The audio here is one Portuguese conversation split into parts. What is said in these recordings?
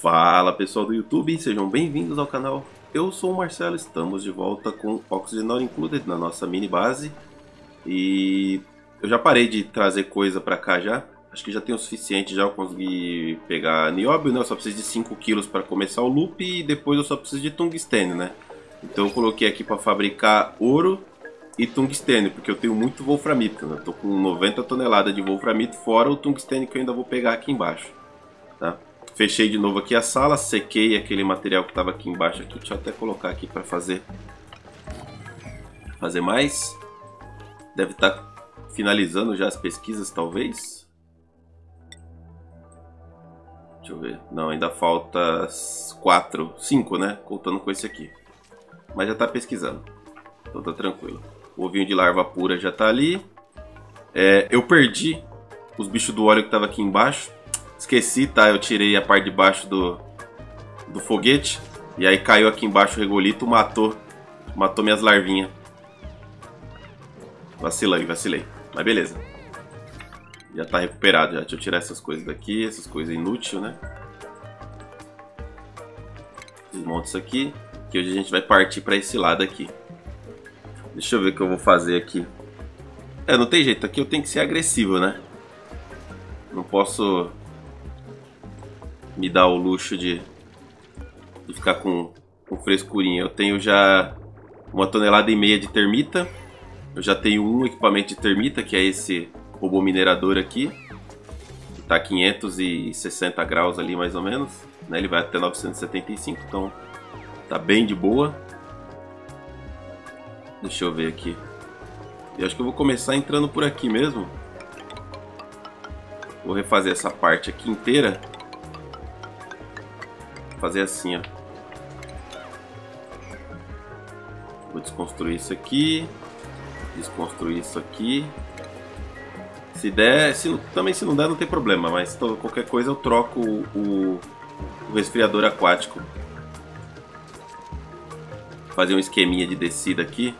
Fala pessoal do YouTube, sejam bem-vindos ao canal. Eu sou o Marcelo, estamos de volta com Oxygen Included na nossa mini base. E eu já parei de trazer coisa pra cá já. Acho que já tem o suficiente já, eu consegui pegar nióbio, né? Eu só preciso de 5 kg para começar o loop e depois eu só preciso de tungstênio, né? Então eu coloquei aqui para fabricar ouro e tungstênio, porque eu tenho muito wolframito, né? Tô com 90 toneladas de wolframito, fora o tungstênio que eu ainda vou pegar aqui embaixo, tá? Fechei de novo aqui a sala, sequei aquele material que estava aqui embaixo aqui. Deixa eu até colocar aqui para fazer fazer mais. Deve estar tá finalizando já as pesquisas, talvez. Deixa eu ver. Não, ainda falta quatro, cinco, né? Contando com esse aqui. Mas já está pesquisando. Então tá tranquilo. O ovinho de larva pura já está ali. É, eu perdi os bichos do óleo que estavam aqui embaixo. Esqueci, tá? Eu tirei a parte de baixo do, do foguete. E aí caiu aqui embaixo o regolito, matou. Matou minhas larvinhas. Vacilei, vacilei. Mas beleza. Já tá recuperado já. Deixa eu tirar essas coisas daqui, essas coisas inúteis, né? Desmonta isso aqui. Que hoje a gente vai partir para esse lado aqui. Deixa eu ver o que eu vou fazer aqui. É, não tem jeito. Aqui eu tenho que ser agressivo, né? Não posso me dá o luxo de, de ficar com, com frescurinha. Eu tenho já uma tonelada e meia de termita. Eu já tenho um equipamento de termita, que é esse robô minerador aqui. Que tá a 560 graus ali mais ou menos. Né? Ele vai até 975, então tá bem de boa. Deixa eu ver aqui. Eu acho que eu vou começar entrando por aqui mesmo. Vou refazer essa parte aqui inteira fazer assim, ó. Vou desconstruir isso aqui. Desconstruir isso aqui. Se der, se, também se não der não tem problema, mas tô, qualquer coisa eu troco o, o, resfriador aquático. Fazer um esqueminha de descida aqui.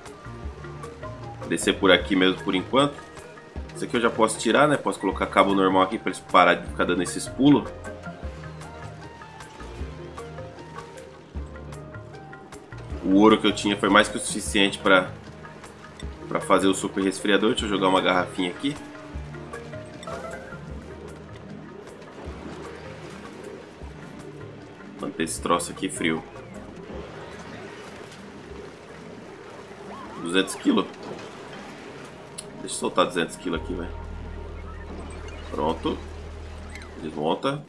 Descer por aqui mesmo por enquanto. Isso aqui eu já posso tirar, né? Posso colocar cabo normal aqui para eles parar de ficar dando esses pulos. O ouro que eu tinha foi mais que o suficiente para para fazer o super resfriador. Deixa eu jogar uma garrafinha aqui. Manter esse troço aqui frio. 200 kg. Deixa eu soltar 200 kg aqui, velho. Pronto. Desmonta.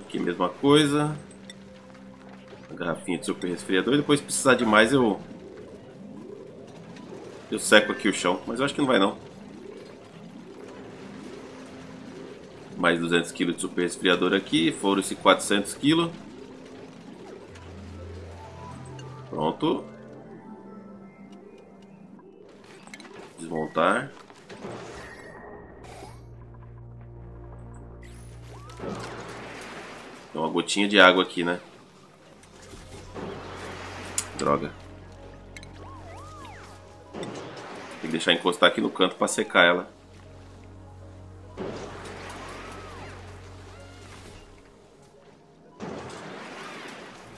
Aqui mesma coisa garrafinha de resfriador. E depois, se precisar de mais, eu... Eu seco aqui o chão. Mas eu acho que não vai, não. Mais 200 kg de super resfriador aqui. Foram-se 400 kg. Pronto. Desmontar. Tem uma gotinha de água aqui, né? Deixar encostar aqui no canto para secar ela.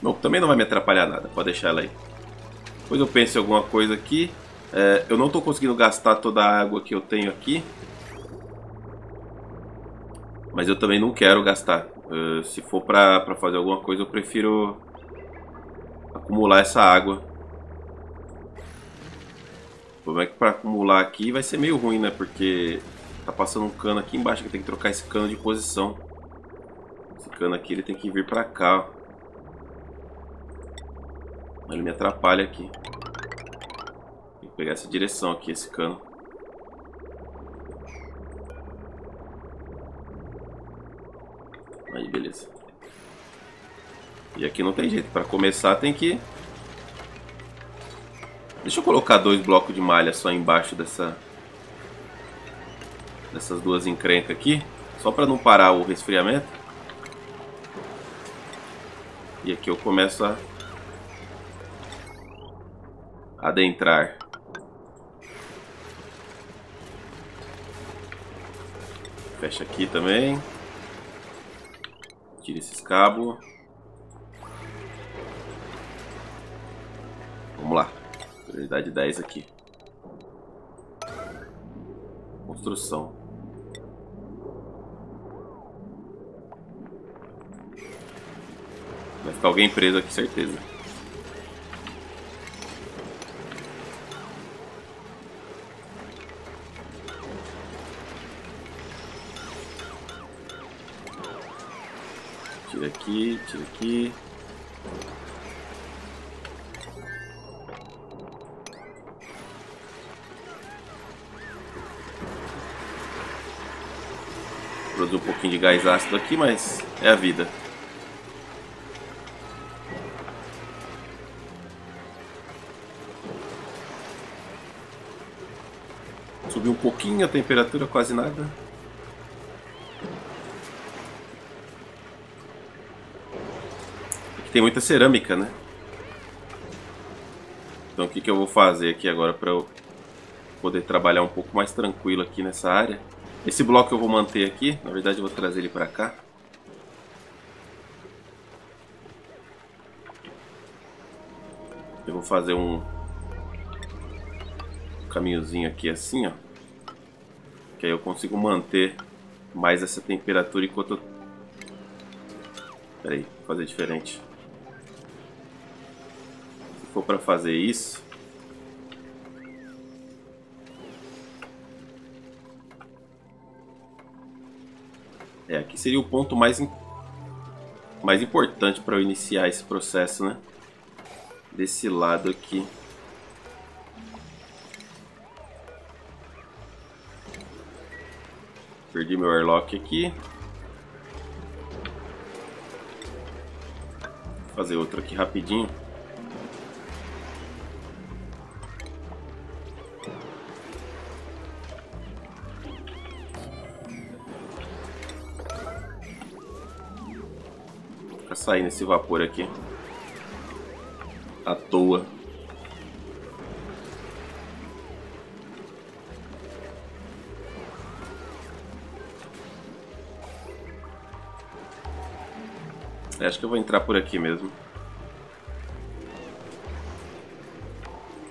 Bom, também não vai me atrapalhar nada, pode deixar ela aí. Depois eu penso em alguma coisa aqui. É, eu não estou conseguindo gastar toda a água que eu tenho aqui. Mas eu também não quero gastar. Uh, se for para fazer alguma coisa, eu prefiro acumular essa água. Problema é que para acumular aqui vai ser meio ruim, né? Porque tá passando um cano aqui embaixo que tem que trocar esse cano de posição. Esse cano aqui ele tem que vir para cá. Ele me atrapalha aqui. Tem que pegar essa direção aqui, esse cano. Aí, beleza. E aqui não tem jeito, para começar tem que... Deixa eu colocar dois blocos de malha só embaixo dessa... Dessas duas encrencas aqui, só para não parar o resfriamento. E aqui eu começo a adentrar. Fecha aqui também. Tira esses cabos. Prioridade 10 aqui. Construção. Vai ficar alguém preso aqui, certeza. Tira aqui, tira aqui. Produz um pouquinho de gás ácido aqui, mas é a vida. Subiu um pouquinho a temperatura, quase nada. Aqui tem muita cerâmica, né? Então o que, que eu vou fazer aqui agora para eu poder trabalhar um pouco mais tranquilo aqui nessa área? Esse bloco eu vou manter aqui, na verdade eu vou trazer ele para cá. Eu vou fazer um caminhozinho aqui assim, ó. Que aí eu consigo manter mais essa temperatura enquanto eu... Pera aí, vou fazer diferente. Se for para fazer isso... É, aqui seria o ponto mais, mais importante para eu iniciar esse processo, né? Desse lado aqui. Perdi meu airlock aqui. Vou fazer outro aqui rapidinho. Fica saindo esse vapor aqui. À toa. É, acho que eu vou entrar por aqui mesmo.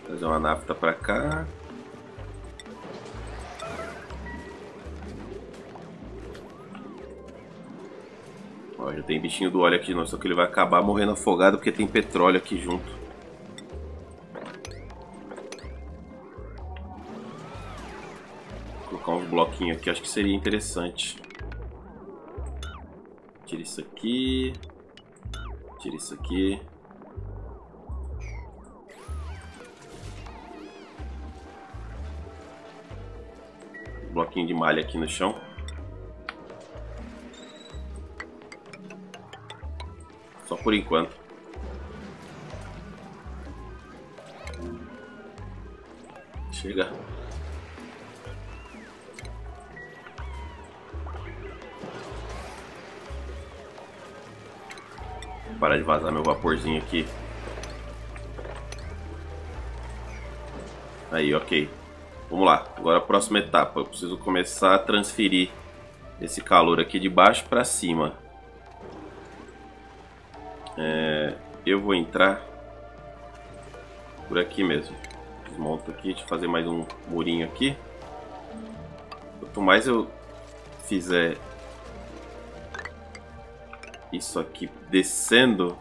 Fazer uma nafta pra cá. Já tem bichinho do óleo aqui, não. Só que ele vai acabar morrendo afogado porque tem petróleo aqui junto. Vou colocar uns bloquinhos aqui, acho que seria interessante. Tira isso aqui. Tira isso aqui. bloquinho de malha aqui no chão. Por enquanto. Chega. Vou parar de vazar meu vaporzinho aqui. Aí, ok. Vamos lá. Agora a próxima etapa. Eu preciso começar a transferir esse calor aqui de baixo para cima. É, eu vou entrar por aqui mesmo. Desmonto aqui, deixa eu fazer mais um murinho aqui. Quanto mais eu fizer isso aqui descendo,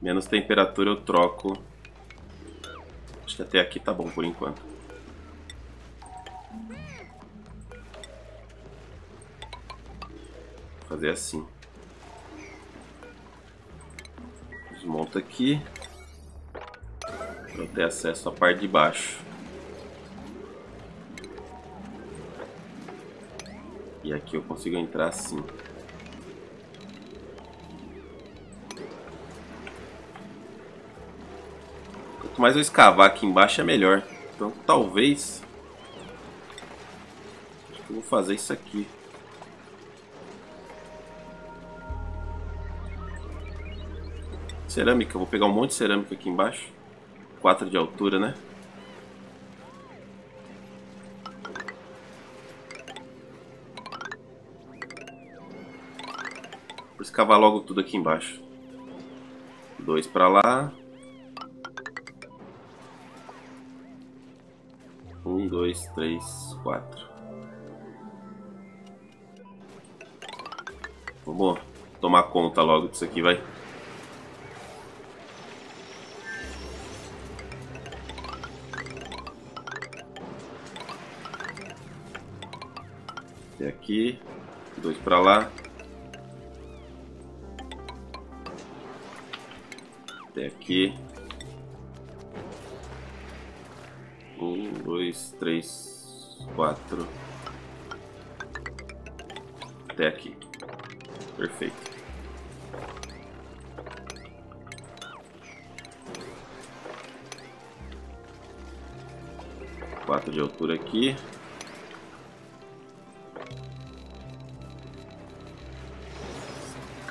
menos temperatura eu troco. Acho que até aqui tá bom por enquanto. Vou fazer assim. Desmonta aqui. Para ter acesso à parte de baixo. E aqui eu consigo entrar assim. Quanto mais eu escavar aqui embaixo é melhor. Então talvez... Acho que eu vou fazer isso aqui. Cerâmica, vou pegar um monte de cerâmica aqui embaixo. 4 de altura, né? Vou escavar logo tudo aqui embaixo. Dois pra lá. Um, dois, três, quatro. Vamos tomar conta logo disso aqui, vai. Aqui. Dois pra lá. Até aqui. Um, dois, três, quatro. Até aqui. Perfeito. Quatro de altura aqui.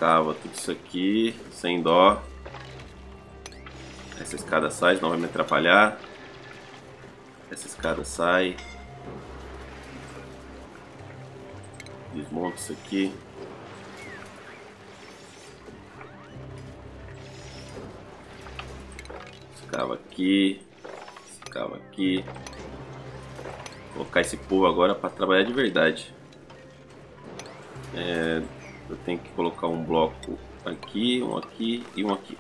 Cava tudo isso aqui, sem dó. Essa escada sai, não vai me atrapalhar. Essa escada sai. Desmonta isso aqui. Escava aqui. Escava aqui. Vou colocar esse povo agora para trabalhar de verdade. É, eu tenho que colocar um bloco aqui, um aqui e um aqui.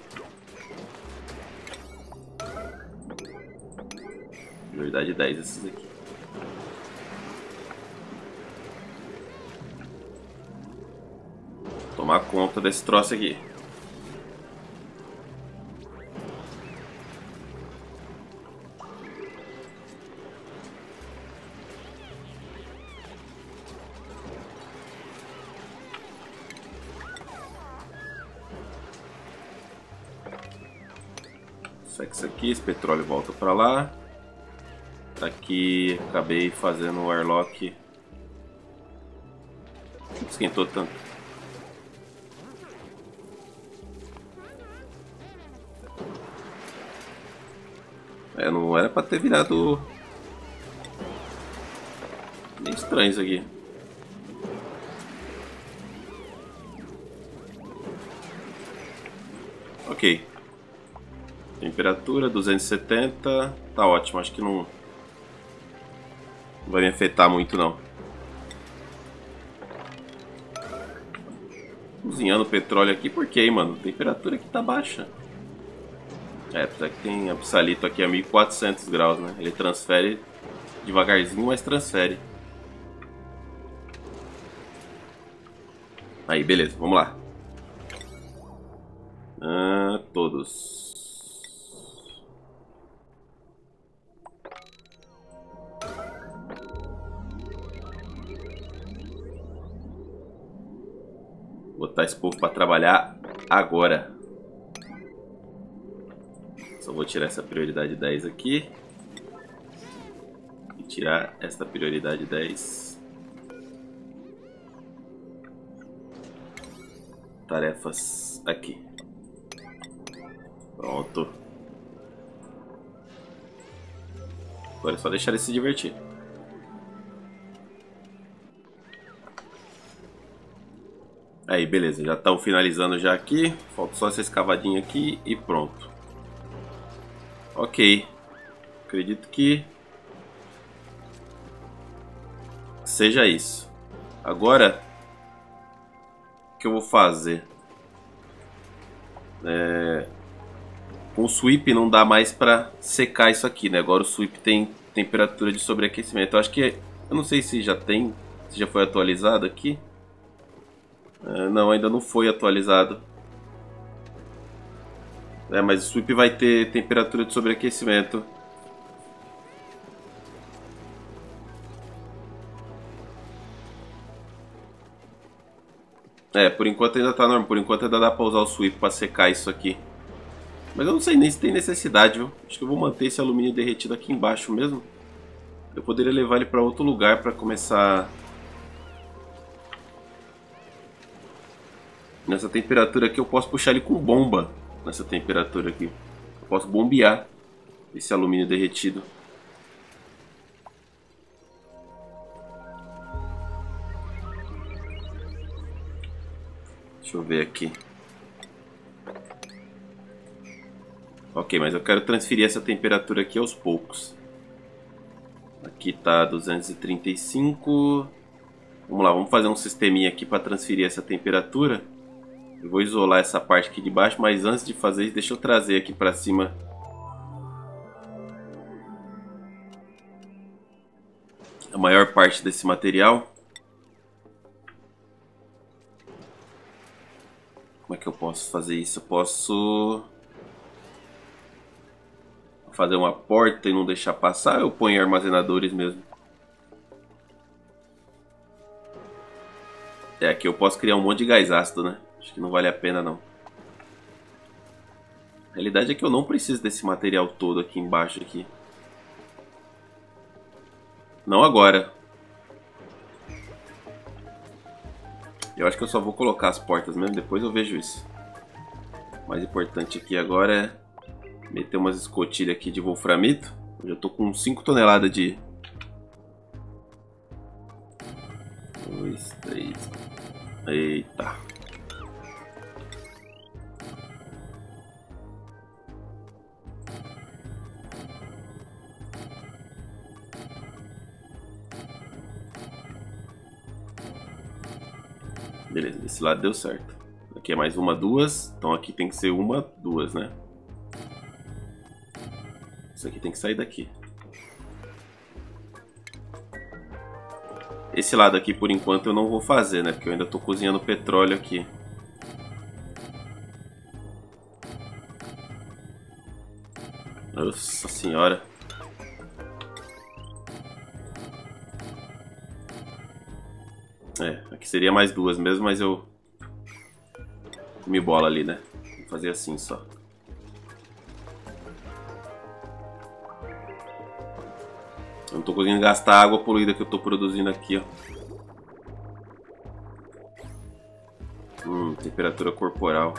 Verdade 10 esses aqui. Tomar conta desse troço aqui. Aqui, esse petróleo volta para lá. Aqui acabei fazendo o airlock. Esquentou tanto. É, não era pra ter virado... Meio estranho isso aqui. Ok. Temperatura 270. Tá ótimo, acho que não... Vai me afetar muito não. Cozinhando petróleo aqui, por quê, mano? A temperatura aqui tá baixa. É, apesar que tem absalito aqui a 1400 graus, né? Ele transfere devagarzinho, mas transfere. Aí, beleza, vamos lá. Ah, todos. Botar esse povo para trabalhar agora. Só vou tirar essa prioridade 10 aqui. E tirar esta prioridade 10. Tarefas aqui. Pronto. Agora é só deixar ele se divertir. Aí, beleza, já estão finalizando já aqui. Falta só essa escavadinha aqui e pronto. Ok. Acredito que seja isso. Agora, o que eu vou fazer? É... Com o sweep não dá mais para secar isso aqui, né? Agora o sweep tem temperatura de sobreaquecimento. Eu acho que... Eu não sei se já tem, se já foi atualizado aqui. É, não, ainda não foi atualizado. É, mas o sweep vai ter temperatura de sobreaquecimento. É, por enquanto ainda tá normal. Por enquanto ainda dá pra usar o sweep pra secar isso aqui. Mas eu não sei nem se tem necessidade, viu? Acho que eu vou manter esse alumínio derretido aqui embaixo mesmo. Eu poderia levar ele pra outro lugar pra começar Nessa temperatura aqui eu posso puxar ele com bomba. Nessa temperatura aqui. Eu posso bombear esse alumínio derretido. Deixa eu ver aqui. Ok, mas eu quero transferir essa temperatura aqui aos poucos. Aqui tá 235. Vamos lá, vamos fazer um sisteminha aqui para transferir essa temperatura. Eu vou isolar essa parte aqui de baixo, mas antes de fazer isso, deixa eu trazer aqui para cima a maior parte desse material. Como é que eu posso fazer isso? Eu posso fazer uma porta e não deixar passar, eu ponho armazenadores mesmo. É, aqui eu posso criar um monte de gás ácido, né? Acho que não vale a pena não. A realidade é que eu não preciso desse material todo aqui embaixo aqui. Não agora. Eu acho que eu só vou colocar as portas mesmo, depois eu vejo isso. O mais importante aqui agora é Meter umas escotilhas aqui de wolframito. Eu já tô com 5 toneladas de... 2, 3... Eita. Beleza, desse lado deu certo. Aqui é mais uma, duas. Então aqui tem que ser uma, duas, né? Isso aqui tem que sair daqui. Esse lado aqui, por enquanto, eu não vou fazer, né? Porque eu ainda estou cozinhando petróleo aqui. Nossa senhora. Seria mais duas mesmo, mas eu... Me bola ali, né? Vou fazer assim só. Eu não tô conseguindo gastar a água poluída que eu tô produzindo aqui, ó. Hum, temperatura corporal.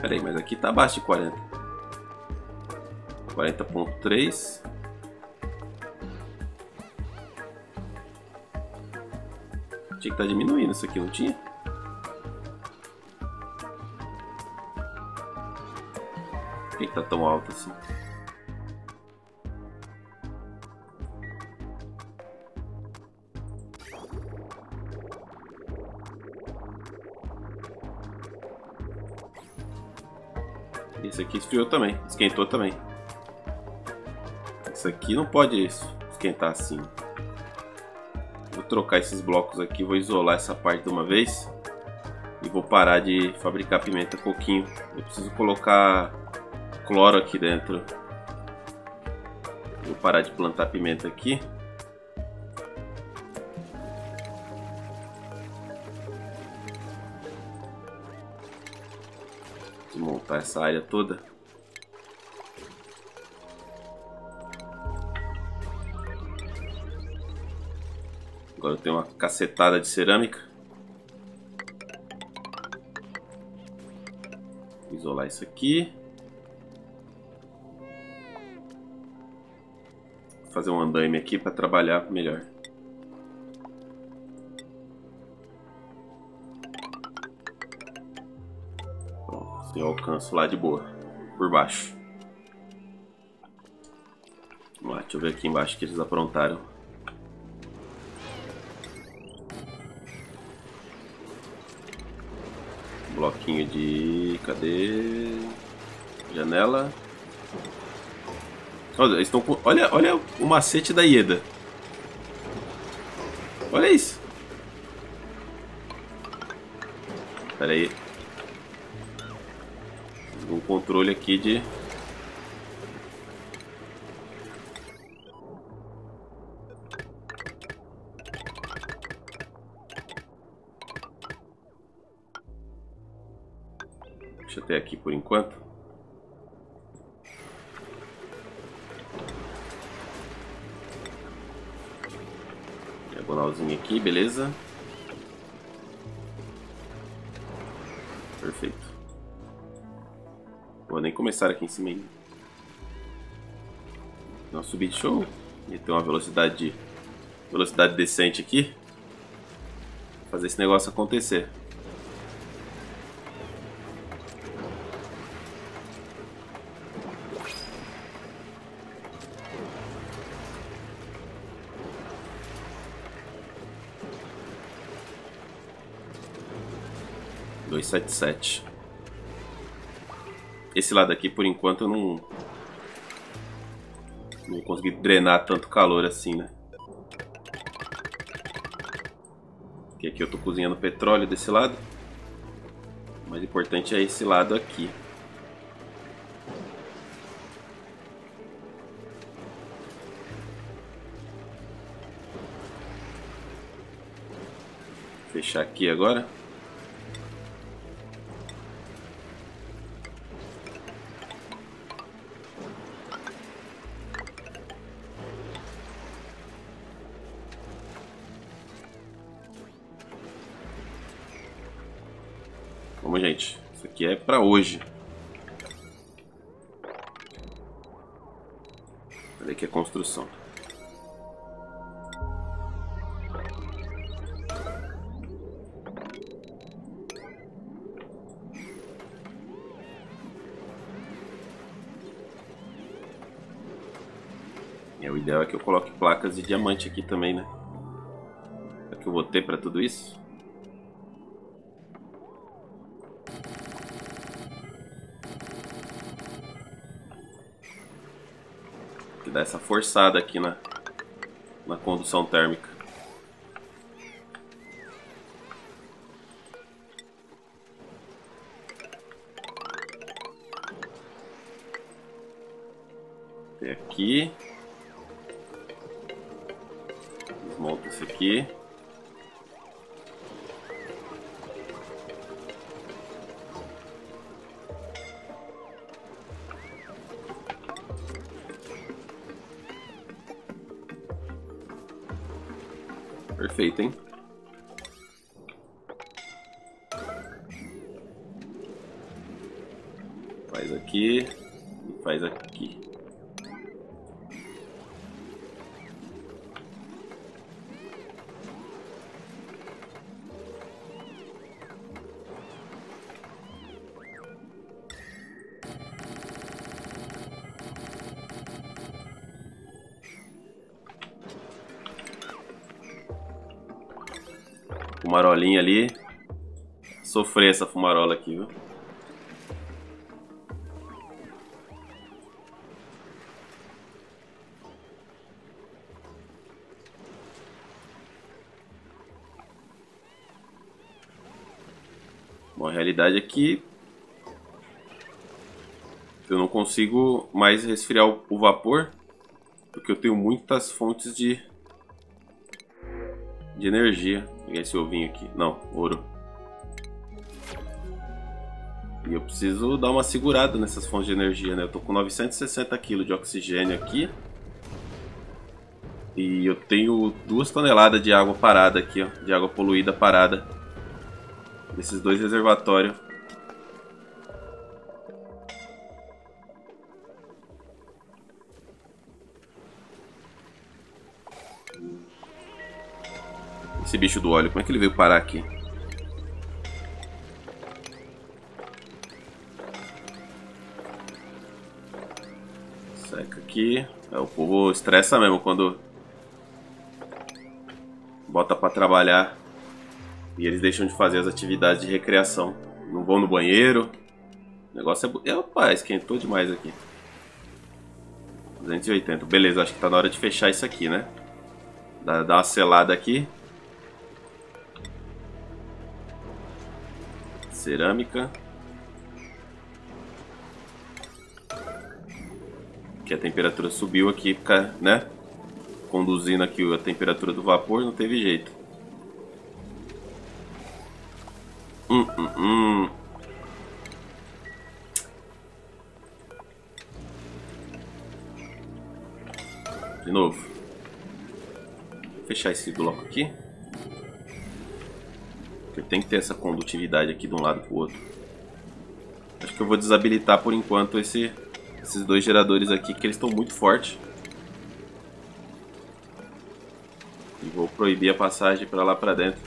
Pera aí, mas aqui tá abaixo de 40. 40.3. Tinha que estar tá diminuindo isso aqui, não tinha? Por que, que tá tão alto assim? Esse aqui esfriou também, esquentou também. Isso aqui não pode esquentar assim. Trocar esses blocos aqui, vou isolar essa parte de uma vez. E vou parar de fabricar pimenta coquinho. Eu preciso colocar cloro aqui dentro. Vou parar de plantar pimenta aqui. Desmontar essa área toda. Agora eu tenho uma cacetada de cerâmica. Vou isolar isso aqui. Vou fazer um andaime aqui para trabalhar melhor. eu alcanço lá de boa, por baixo. Vamos lá, deixa eu ver aqui embaixo que eles aprontaram. Bloquinho de... cadê? Janela. Olha, estão com... olha, olha o macete da Ieda. Olha isso. Pera aí um controle aqui de Ter aqui por enquanto. Diagonalzinho aqui, beleza. Perfeito. Vou nem começar aqui em cima ainda. Subir de show. E tem uma velocidade velocidade decente aqui. Fazer esse negócio acontecer. Dois sete sete. Esse lado aqui, por enquanto, eu não... Não consegui drenar tanto calor assim, né? Porque aqui eu tô cozinhando petróleo desse lado. O mais importante é esse lado aqui. Fechar aqui agora. Pra hoje. Olha aqui a construção. É, o ideal é que eu coloque placas de diamante aqui também, né? É que eu vou ter para tudo isso. Essa forçada aqui na, na condução térmica. Tem aqui. Desmonta esse aqui. Perfeito, hein? Faz aqui e faz aqui. Sofrer essa fumarola aqui, viu? Bom, a realidade é que eu não consigo mais resfriar o vapor porque eu tenho muitas fontes de de energia. Vou pegar esse ovinho aqui. Não, ouro. E eu preciso dar uma segurada nessas fontes de energia, né? Eu tô com 960 kg de oxigênio aqui. E eu tenho duas toneladas de água parada aqui, ó. De água poluída parada. Nesses dois reservatórios. Esse bicho do óleo, como é que ele veio parar aqui? Aqui. É, o povo estressa mesmo quando bota pra trabalhar e eles deixam de fazer as atividades de recreação. Não vão no banheiro. O negócio é... Opa, esquentou demais aqui. 280. Beleza, acho que tá na hora de fechar isso aqui, né? Dá, dá uma selada aqui. cerâmica. Que a temperatura subiu aqui, né? Conduzindo aqui a temperatura do vapor, não teve jeito. Hum, hum, hum. De novo. Fechar esse bloco aqui. Porque tem que ter essa condutividade aqui de um lado para o outro. Acho que eu vou desabilitar por enquanto esse, esses dois geradores aqui, que eles estão muito fortes. E vou proibir a passagem para lá para dentro.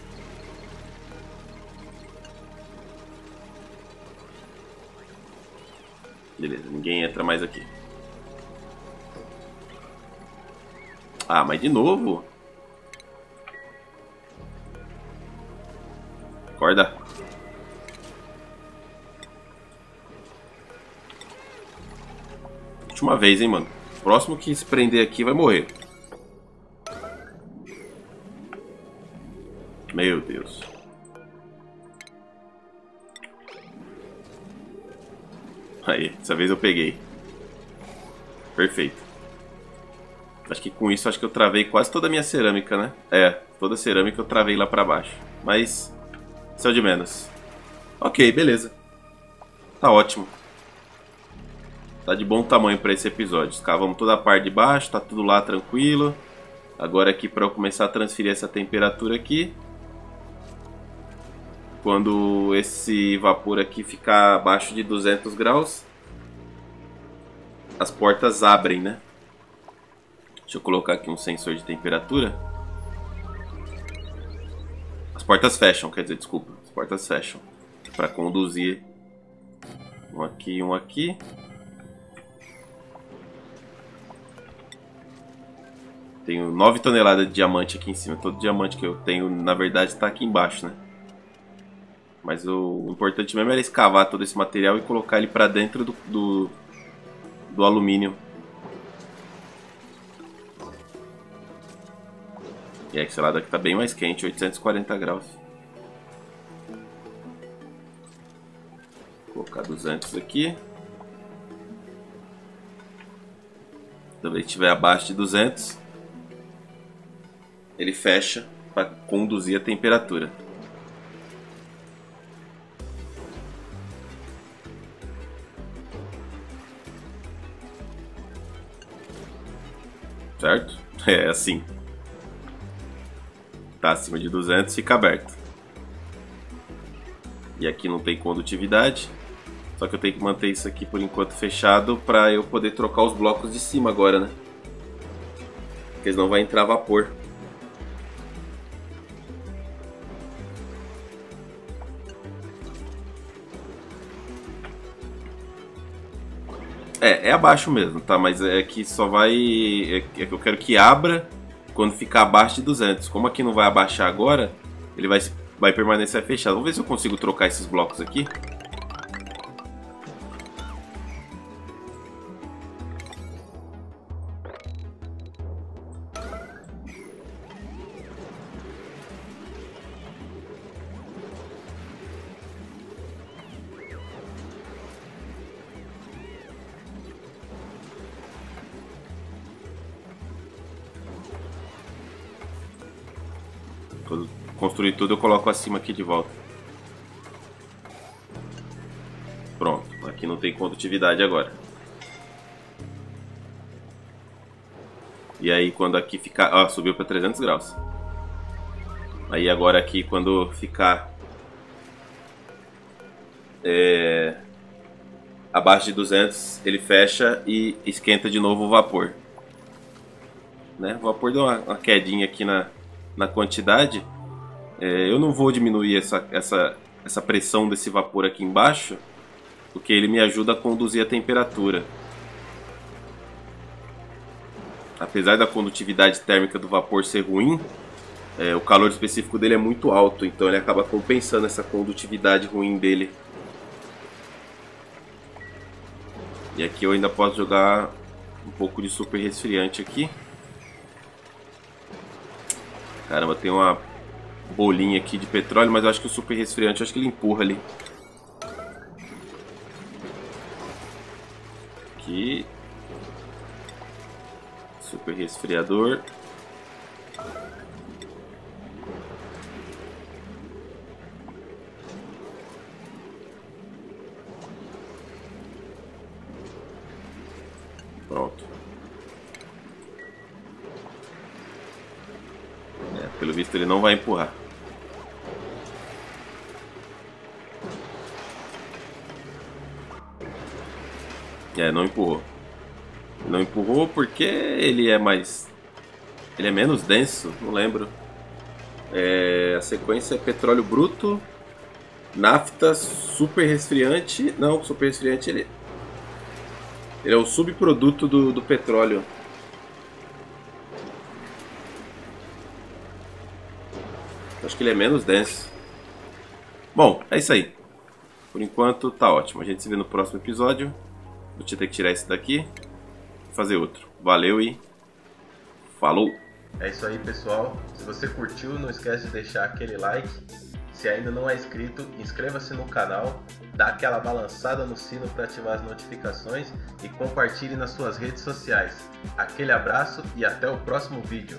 Beleza, ninguém entra mais aqui. Ah, mas de novo? Acorda. Última vez, hein, mano. Próximo que se prender aqui vai morrer. Meu Deus. Aí, dessa vez eu peguei. Perfeito. Acho que com isso acho que eu travei quase toda a minha cerâmica, né? É, toda a cerâmica eu travei lá pra baixo. Mas, isso é de menos. Ok, beleza. Tá ótimo. Tá de bom tamanho para esse episódio. Escavamos toda a parte de baixo, tá tudo lá tranquilo. Agora aqui para eu começar a transferir essa temperatura aqui. Quando esse vapor aqui ficar abaixo de 200 graus, as portas abrem, né? Deixa eu colocar aqui um sensor de temperatura. As portas fecham, quer dizer, desculpa. As portas fecham. Para conduzir um aqui um aqui. Tenho 9 toneladas de diamante aqui em cima. Todo diamante que eu tenho, na verdade, está aqui embaixo, né? Mas o importante mesmo era escavar todo esse material e colocar ele para dentro do, do, do alumínio. E esse lado aqui tá bem mais quente, 840 graus. Vou colocar 200 aqui. Ele estiver abaixo de 200, ele fecha para conduzir a temperatura. Certo? É assim. Tá acima de 200 fica aberto. E aqui não tem condutividade. Só que eu tenho que manter isso aqui por enquanto fechado para eu poder trocar os blocos de cima agora, né? Porque senão vai entrar vapor. É, é abaixo mesmo, tá? Mas é que só vai... É, é que eu quero que abra quando ficar abaixo de 200. Como aqui não vai abaixar agora, ele vai, vai permanecer fechado. Vamos ver se eu consigo trocar esses blocos aqui. Quando construir tudo eu coloco acima aqui de volta. Pronto, aqui não tem condutividade agora. E aí quando aqui ficar... Ó, subiu para 300 graus. Aí agora aqui quando ficar... É, abaixo de 200 ele fecha e esquenta de novo o vapor. Né? O vapor deu uma, uma quedinha aqui na, na quantidade, é, eu não vou diminuir essa, essa, essa pressão desse vapor aqui embaixo, porque ele me ajuda a conduzir a temperatura. Apesar da condutividade térmica do vapor ser ruim, é, o calor específico dele é muito alto, então ele acaba compensando essa condutividade ruim dele. E aqui eu ainda posso jogar um pouco de super resfriante aqui. Caramba, tem uma bolinha aqui de petróleo, mas eu acho que o super resfriante, acho que ele empurra ali. Aqui. Super resfriador. Ele não vai empurrar. É, não empurrou. Não empurrou porque ele é mais... Ele é menos denso, não lembro. É, a sequência é petróleo bruto, nafta, super resfriante... Não, super resfriante ele... Ele é o subproduto do, do petróleo. Acho que ele é menos denso. Bom, é isso aí. Por enquanto tá ótimo. A gente se vê no próximo episódio. Vou ter que tirar esse daqui fazer outro. Valeu e falou! É isso aí, pessoal. Se você curtiu, não esquece de deixar aquele like. Se ainda não é inscrito, inscreva-se no canal, dá aquela balançada no sino para ativar as notificações e compartilhe nas suas redes sociais. Aquele abraço e até o próximo vídeo.